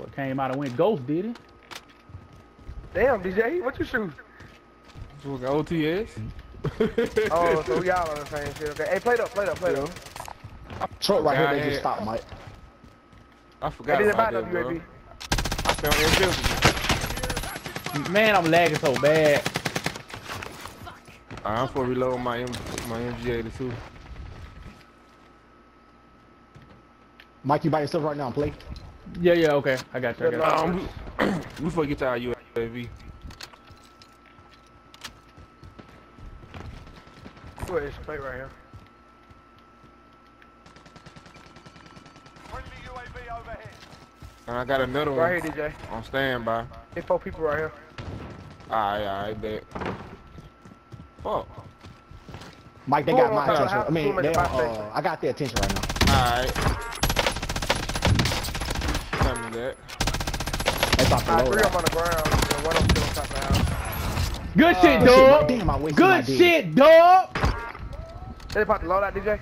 What came out and went ghost, did it? Damn, DJ, what you shoot? So we got OTS. Oh, so we all on the same shit. Okay, hey, play it up, play it up, play it up. Truck right here, Yeah, they yeah. just stopped, Mike. I forgot did it about that, bro. UAV? I felt invisible. Man, I'm lagging so bad. I'm for reload my M my MG82. Mike, you by yourself right now, play. Yeah, yeah, okay. I got you. I Good got you. luck. Um, we forget our UAV. Wait, it's play right here. Friendly UAV overhead. And I got another one Right here, DJ. on standby. Hey, four people right here. Alright, alright, bet. Fuck. Mike, they Hold got on, my attention. I mean, they, five seconds. uh, I got their attention right now. Alright. They about to Alright, three of them on the ground, and one of them still on top of the house. Good oh, shit, Good shit, dog. Damn, I wasted Good dig. shit, dog. They about to load out, DJ?